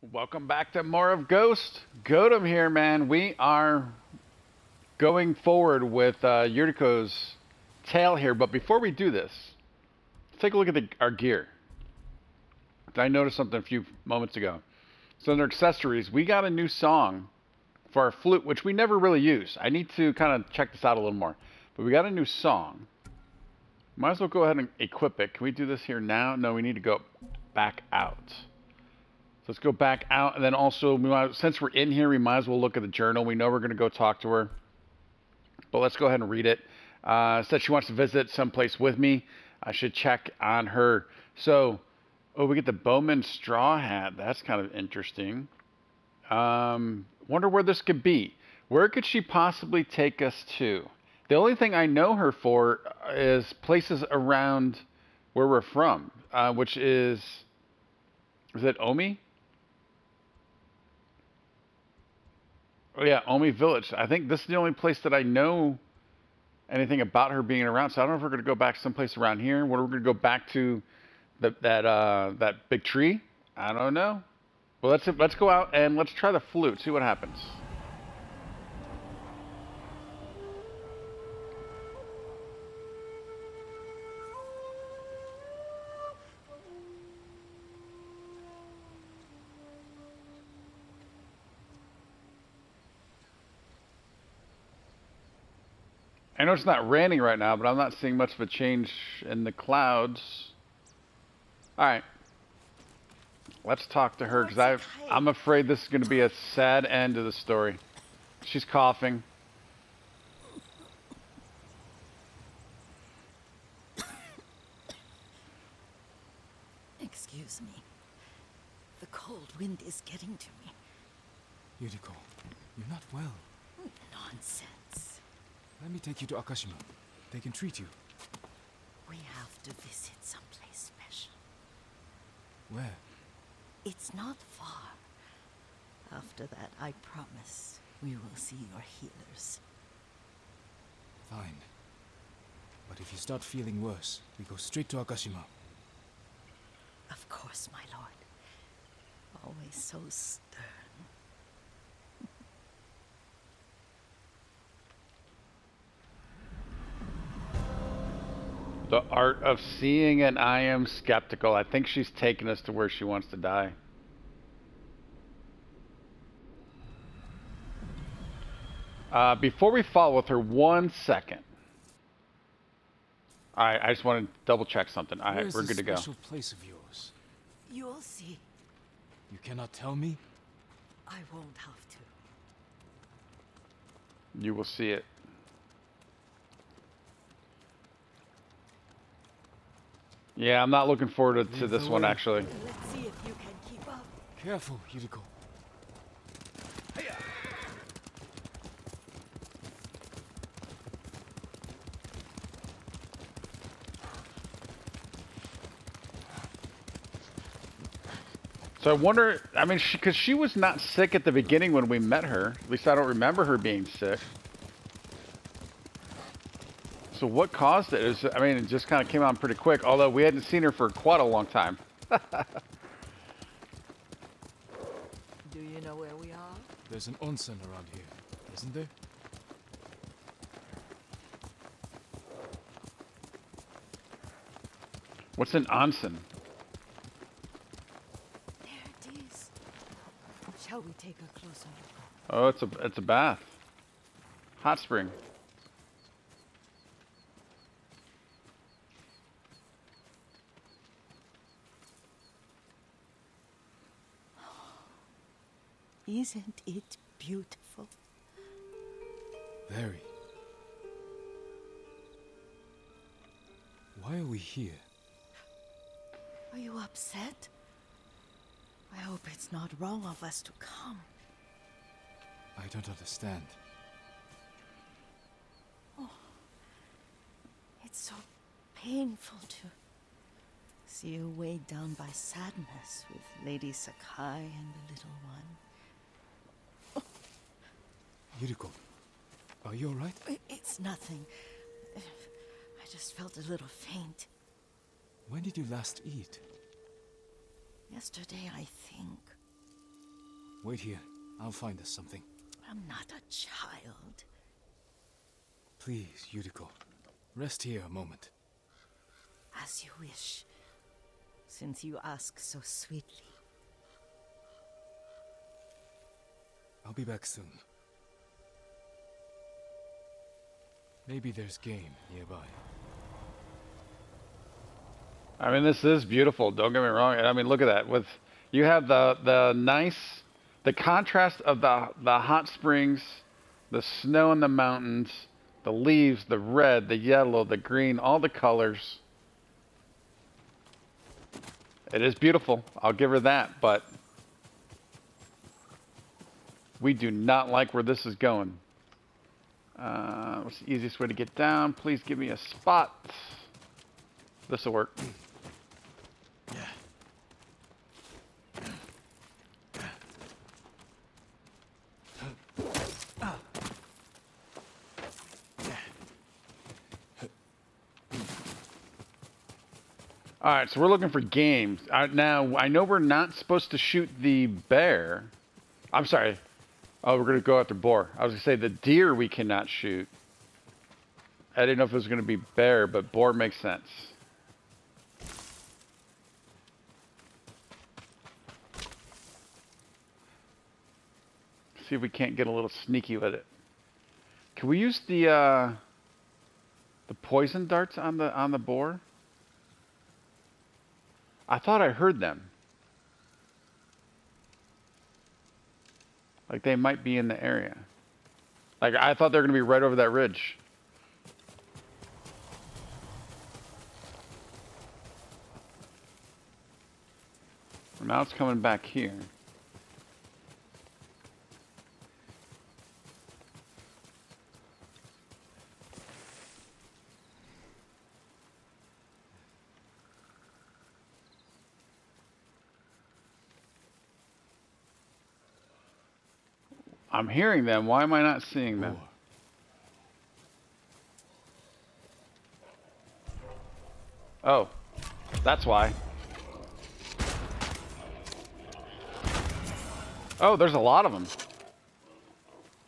Welcome back to more of Ghost. Godum here, man. We are going forward with uh, Yuriko's tale here, but before we do this, let's take a look at the, our gear. I noticed something a few moments ago. So under accessories, we got a new song for our flute, which we never really use. I need to kind of check this out a little more. But we got a new song. Might as well go ahead and equip it. Can we do this here now? No, we need to go back out. Let's go back out, and then also, since we're in here, we might as well look at the journal. We know we're going to go talk to her, but let's go ahead and read it. Uh, said she wants to visit someplace with me. I should check on her. So, oh, we get the Bowman straw hat. That's kind of interesting. Um, wonder where this could be. Where could she possibly take us to? The only thing I know her for is places around where we're from, uh, which is is it Omi? Oh yeah, Omi Village. I think this is the only place that I know anything about her being around. So I don't know if we're going to go back someplace around here. What are we going to go back to the, that uh, that big tree? I don't know. Well, let's let's go out and let's try the flute. See what happens. Know it's not raining right now, but I'm not seeing much of a change in the clouds. All right. Let's talk to her because I'm afraid this is going to be a sad end to the story. She's coughing. Excuse me. The cold wind is getting to me. Yuriko, you're not well. Me take you to Akashima. They can treat you. We have to visit someplace special. Where? It's not far. After that, I promise we will see your healers. Fine. But if you start feeling worse, we go straight to Akashima. Of course, my lord. Always so stern. The art of seeing, and I am skeptical. I think she's taking us to where she wants to die. Uh, before we follow with her, one second. All right, I just want to double check something. All right, Where's we're good to go. special place of yours? You'll see. You cannot tell me? I won't have to. You will see it. Yeah, I'm not looking forward to, to this one actually. Let's see if you can keep up. Careful, Yuriko. So I wonder. I mean, because she, was not sick at the beginning when we met her. At least I don't remember her being sick. So what caused it? Is I mean, it just kind of came on pretty quick. Although we hadn't seen her for quite a long time. Do you know where we are? There's an onsen around here, isn't there? What's an onsen? There it is. Shall we take a closer look? Oh, it's a it's a bath. Hot spring. Isn't it beautiful? Very. Why are we here? Are you upset? I hope it's not wrong of us to come. I don't understand. Oh, it's so painful to see you weighed down by sadness with Lady Sakai and the little one. Yuriko, are you alright? It's nothing. I just felt a little faint. When did you last eat? Yesterday, I think. Wait here. I'll find us something. I'm not a child. Please, Yuriko. Rest here a moment. As you wish. Since you ask so sweetly. I'll be back soon. Maybe there's game nearby. I mean, this is beautiful. Don't get me wrong. I mean, look at that. With you have the the nice, the contrast of the the hot springs, the snow in the mountains, the leaves, the red, the yellow, the green, all the colors. It is beautiful. I'll give her that, but we do not like where this is going. Uh, what's the easiest way to get down? Please give me a spot. This will work. All right, so we're looking for games. Now, I know we're not supposed to shoot the bear. I'm sorry. Oh, we're going to go after boar. I was going to say the deer we cannot shoot. I didn't know if it was going to be bear, but boar makes sense. See if we can't get a little sneaky with it. Can we use the uh, the poison darts on the on the boar? I thought I heard them. Like they might be in the area. Like I thought they were to be right over that ridge. Now it's coming back here. I'm hearing them. Why am I not seeing them? Oh, that's why. Oh, there's a lot of them.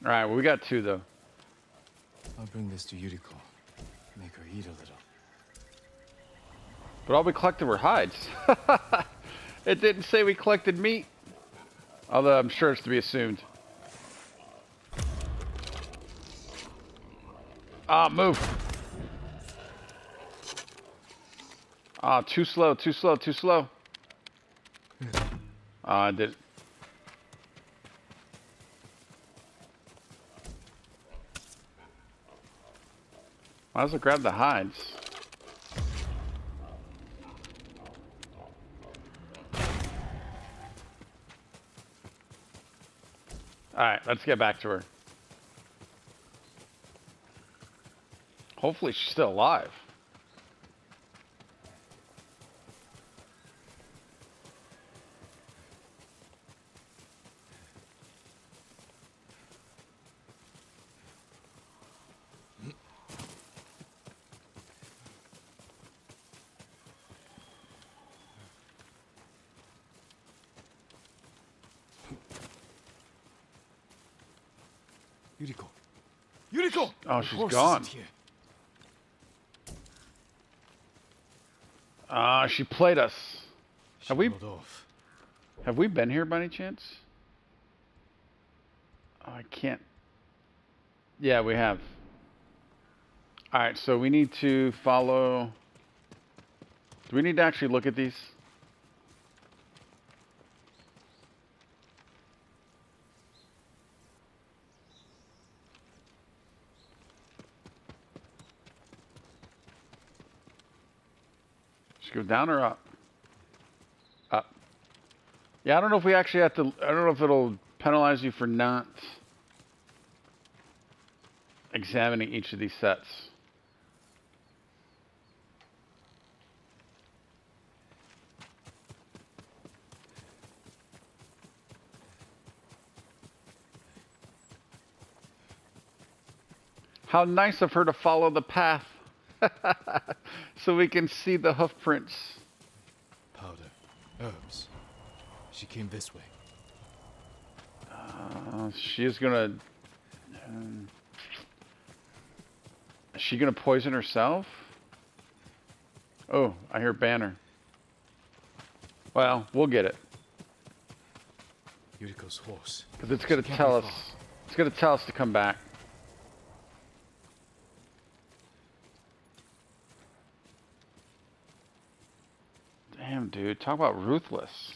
All right, well, we got two though. I'll bring this to Yuriko. Make her eat a little. But all we collected were hides. it didn't say we collected meat. Although I'm sure it's to be assumed. Ah, move. Ah, too slow, too slow, too slow. Ah, I did. Might as well grab the hides. Alright, let's get back to her. Hopefully she's still alive. Yuriko! Yuriko! Oh, she's gone. here. Ah, she played us. She Have we- off. Have we been here by any chance? Oh, I can't. Yeah, we have. Alright, so we need to follow. Do we need to actually look at these? Go down or up? Up. Yeah, I don't know if we actually have to. I don't know if it'll penalize you for not examining each of these sets. How nice of her to follow the path so we can see the hoof prints. Powder. Herbs. She came this way. Uh, she is gonna. Um, is she gonna poison herself? Oh, I hear banner. Well, we'll get it Yuriko's horse. because it's gonna tell us. It's gonna tell us to come back. Dude, talk about ruthless.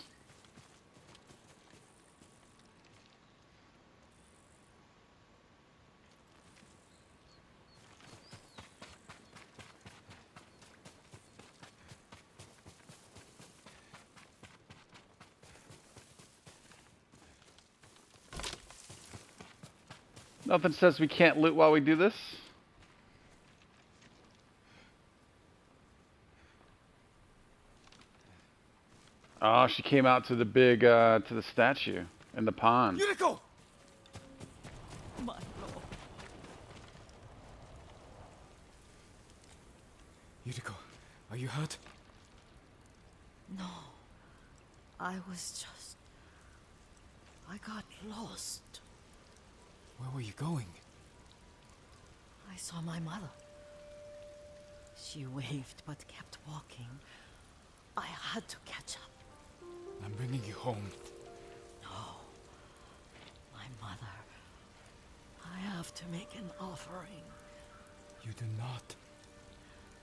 Nothing says we can't loot while we do this. Oh, she came out to the big, uh, to the statue in the pond. Yuriko! My lord. Yuriko, are you hurt? No. I was just. I got lost. Where were you going? I saw my mother. She waved but kept walking. I had to catch up. I'm bringing you home. No. My mother. I have to make an offering. You do not.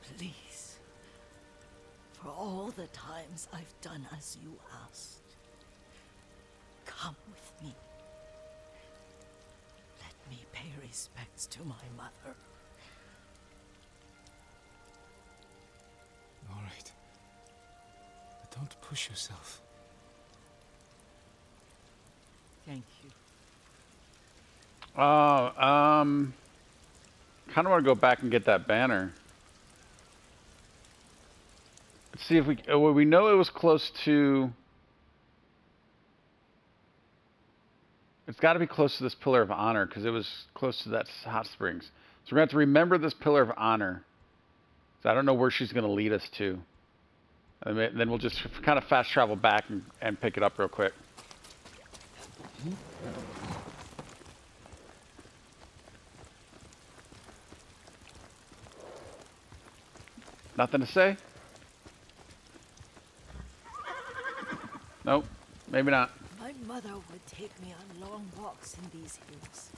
Please. For all the times I've done as you asked. Come with me. Let me pay respects to my mother. All right. But don't push yourself. Thank you. Oh, um, kind of want to go back and get that banner. Let's see if we. oh, Well, we know it was close to. It's got to be close to this pillar of honor because it was close to that hot springs. So we're gonna have to remember this pillar of honor. So I don't know where she's gonna lead us to. And then then we'll just kind of fast travel back and, and pick it up real quick. Mm-hmm. Nothing to say? Nope, maybe not. My mother would take me on long walks in these hills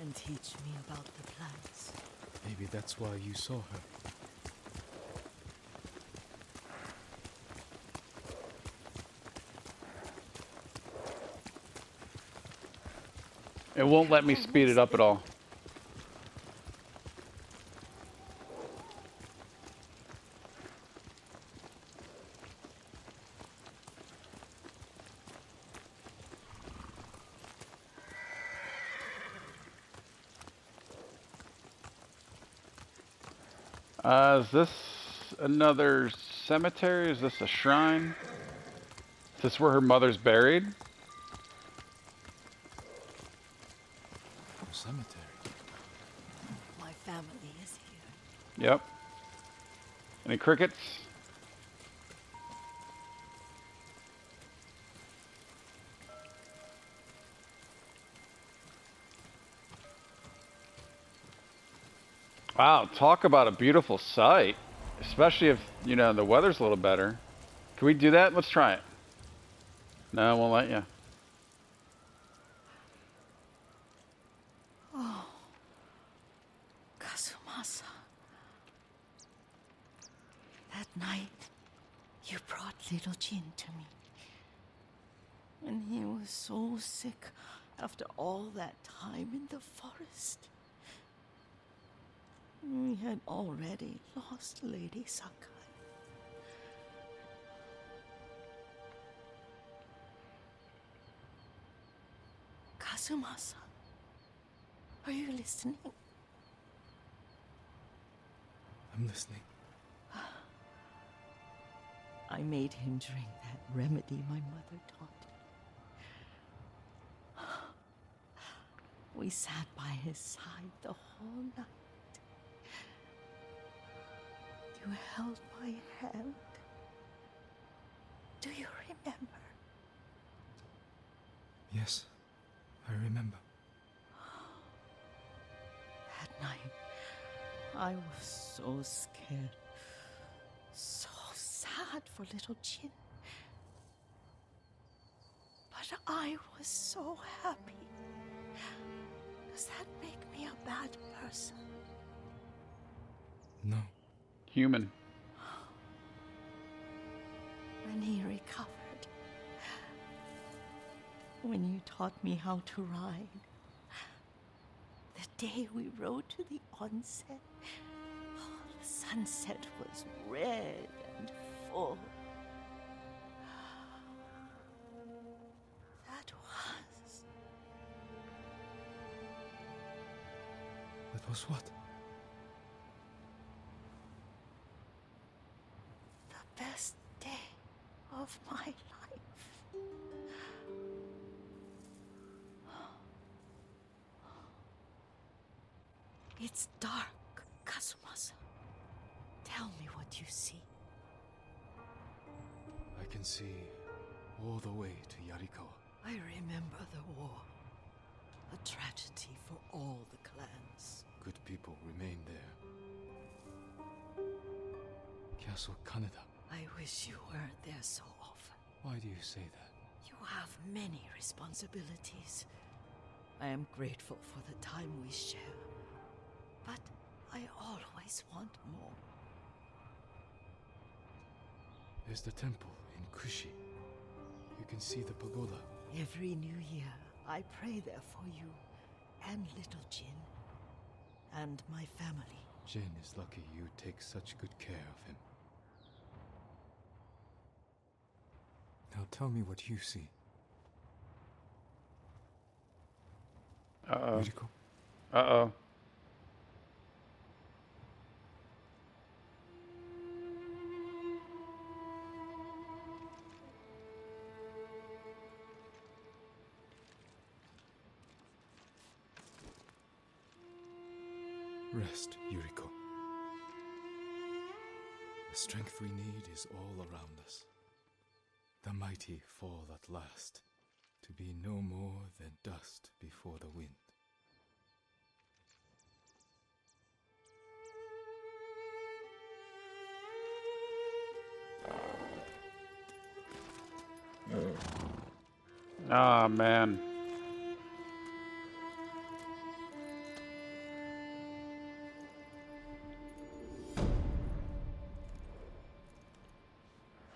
and teach me about the plants. Maybe that's why you saw her. It won't let me speed it up at all. Uh, is this another cemetery? Is this a shrine? Is this where her mother's buried? Yep. Any crickets? Wow, talk about a beautiful sight. Especially if, you know, the weather's a little better. Can we do that? Let's try it. No, I won't let you. Kazumasa. That night, you brought little Jin to me. And he was so sick after all that time in the forest. We had already lost Lady Sakai. Kazumasa, are you listening? I'm listening. I made him drink that remedy my mother taught me. We sat by his side the whole night. You held my hand. Do you remember? Yes. I remember. That night, I was so scared. So for little Jin. But I was so happy. Does that make me a bad person? No. Human. When he recovered. When you taught me how to ride. The day we rode to the onsen. Oh, the sunset was red and full. That was. That was what? Castle Kaneda. I wish you weren't there so often. Why do you say that? You have many responsibilities. I am grateful for the time we share. But I always want more. There's the temple in Kushi. You can see the pagoda. Every new year, I pray there for you and little Jin and my family. Jin is lucky you take such good care of him. Now tell me what you see. Uh-oh. Uh-oh. rest, Yuriko. The strength we need is all around us. The mighty fall at last, to be no more than dust before the wind. Ah, man.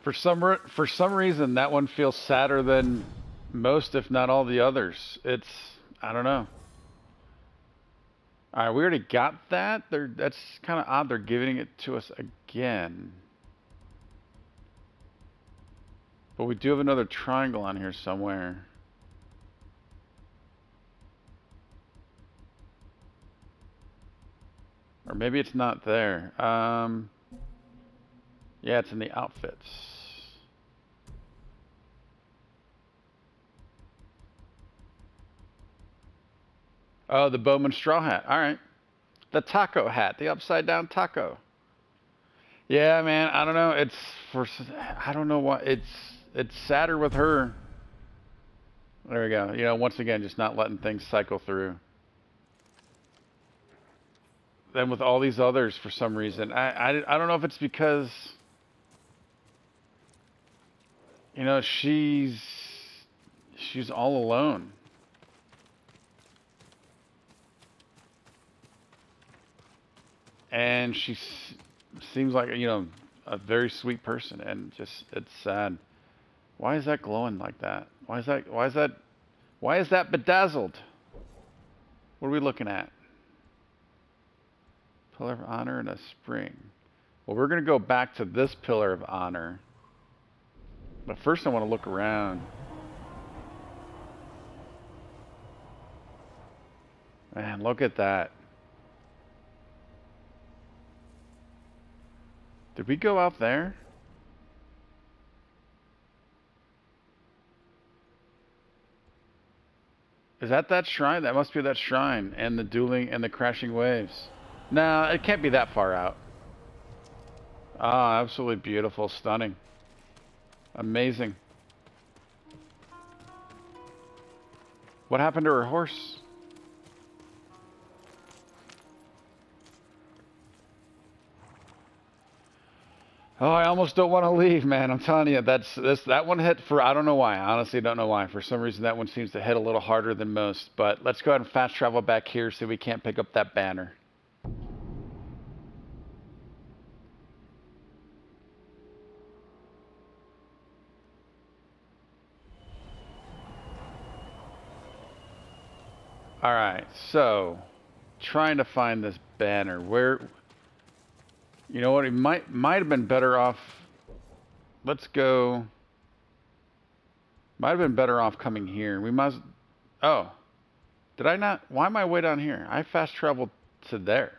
For some for some reason, that one feels sadder than most, if not all, the others. It's I don't know. All right, we already got that. They're, that's kind of odd. They're giving it to us again. But we do have another triangle on here somewhere. Or maybe it's not there. Um, yeah, it's in the outfits. Oh, the Bowman straw hat. All right. The taco hat, the upside down taco. Yeah, man, I don't know. It's for I don't know what it's it's sadder with her. There we go. You know, once again, just not letting things cycle through. Then with all these others, for some reason, I I, I don't know if it's because you know she's she's all alone. And she seems like you know a very sweet person and just it's sad. Why is that glowing like that? Why is that why is that why is that bedazzled? What are we looking at? Pillar of honor and a spring. Well we're going to go back to this pillar of honor. But first i want to look around. Man look at that Did we go out there? Is that that shrine? That must be that shrine and the dueling and the crashing waves. No, it can't be that far out. Ah, absolutely beautiful, stunning. Amazing. What happened to her horse? Oh, I almost don't want to leave, man. I'm telling you, that's that one hit for I don't know why. I honestly don't know why. For some reason, that one seems to hit a little harder than most. But let's go ahead and fast travel back here, so we can't pick up that banner. All right, so trying to find this banner. Where you know what? It might might have been better off. Let's go. Might have been better off coming here. We must. Oh, did I not? Why am I way down here? I fast traveled to there.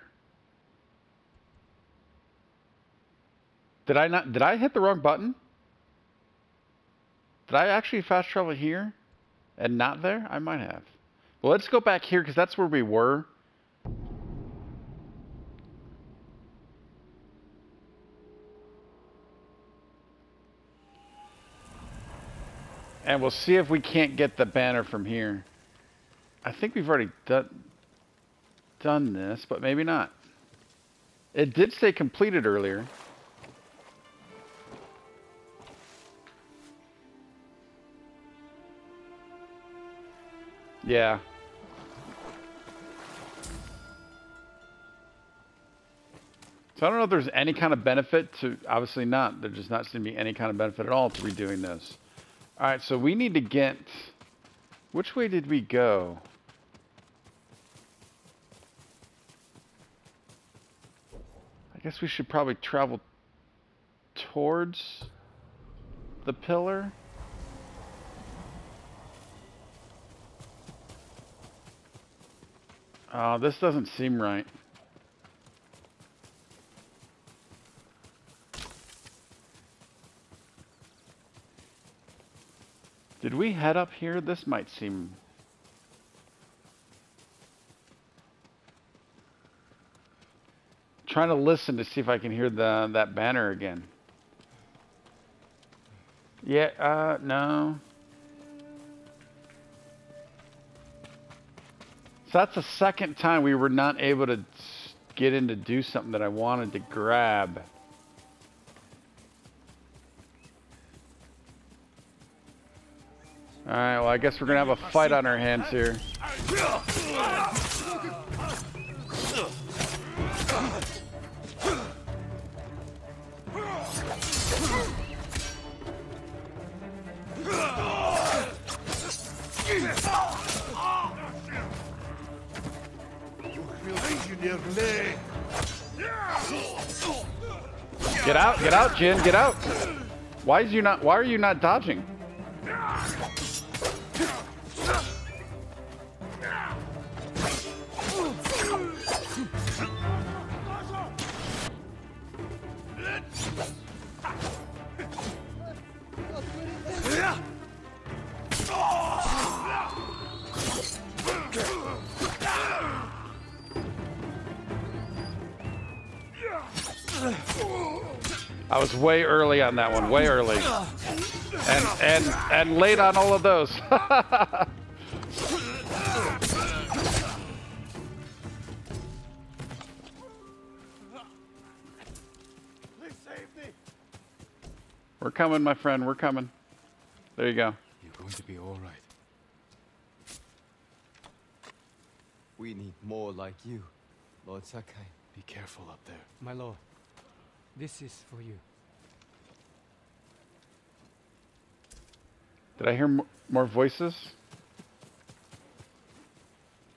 Did I not? Did I hit the wrong button? Did I actually fast travel here and not there? I might have. Well, let's go back here because that's where we were. And we'll see if we can't get the banner from here. I think we've already done, done this, but maybe not. It did say completed earlier. Yeah. So I don't know if there's any kind of benefit to, obviously not, there does not seem to be any kind of benefit at all to redoing this. All right, so we need to get, which way did we go? I guess we should probably travel towards the pillar. Oh, this doesn't seem right. Did we head up here? This might seem... Trying to listen to see if I can hear the that banner again. Yeah, uh, no. So that's the second time we were not able to get in to do something that I wanted to grab. Alright, well I guess we're gonna have a fight on our hands here. Get out, get out, Jin, get out. Why is you not why are you not dodging? I was way early on that one, way early. And and and late on all of those. We're coming, my friend. We're coming. There you go. You're going to be all right. We need more like you, Lord Sakai. Be careful up there. My lord, this is for you. Did I hear more voices?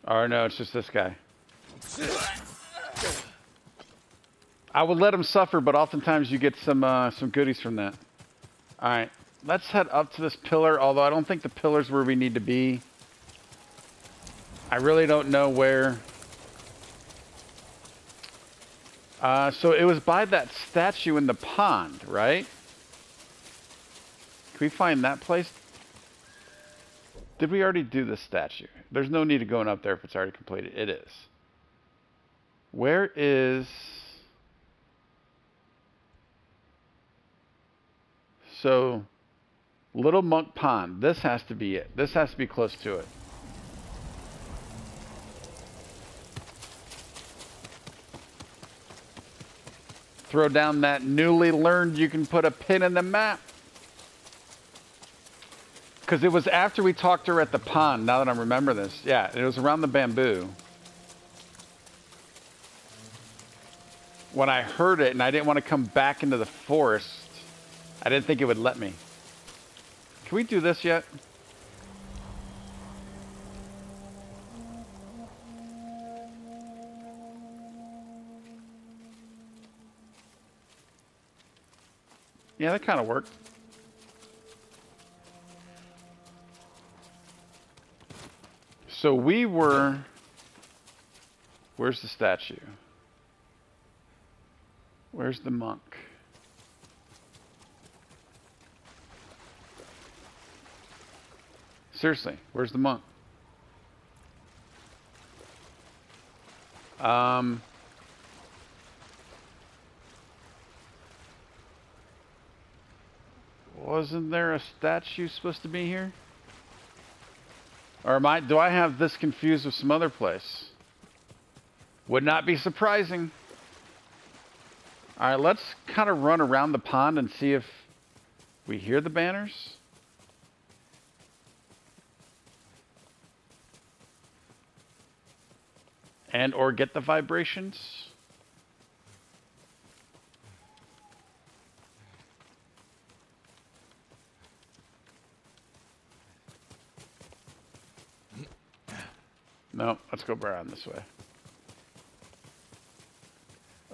Or no, it's just this guy. I would let him suffer, but oftentimes you get some uh, some goodies from that. All right, let's head up to this pillar. Although I don't think the pillar's where we need to be. I really don't know where. Uh, so it was by that statue in the pond, right? Can we find that place? Did we already do this statue? There's no need of going up there if it's already completed. It is. Where is... So, Little Monk Pond. This has to be it. This has to be close to it. Throw down that newly learned you can put a pin in the map. Because it was after we talked to her at the pond, now that I remember this. Yeah, it was around the bamboo. When I heard it and I didn't want to come back into the forest, I didn't think it would let me. Can we do this yet? Yeah, that kind of worked. So we were. Where's the statue? Where's the monk? Seriously, where's the monk? Um. Wasn't there a statue supposed to be here? Or am I, do I have this confused with some other place? Would not be surprising. All right, let's kind of run around the pond and see if we hear the banners. And or get the vibrations. No, let's go around this way.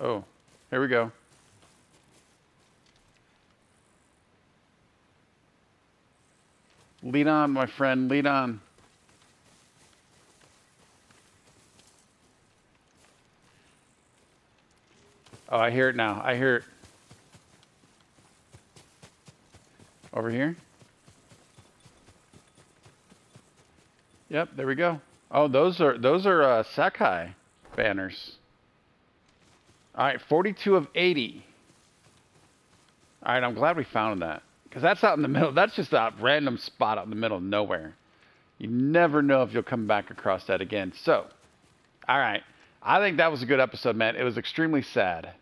Oh, here we go. Lead on, my friend, lead on. Oh, I hear it now. I hear it. Over here? Yep, there we go. Oh, those are those are uh, Sakai banners. All right, 42 of 80. All right, I'm glad we found that because that's out in the middle. That's just a random spot out in the middle of nowhere. You never know if you'll come back across that again. So, all right, I think that was a good episode, man. It was extremely sad,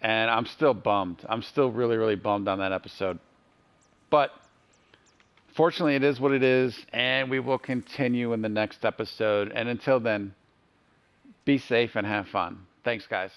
and I'm still bummed. I'm still really, really bummed on that episode, but fortunately, it is what it is, and we will continue in the next episode. And until then, be safe and have fun. Thanks, guys.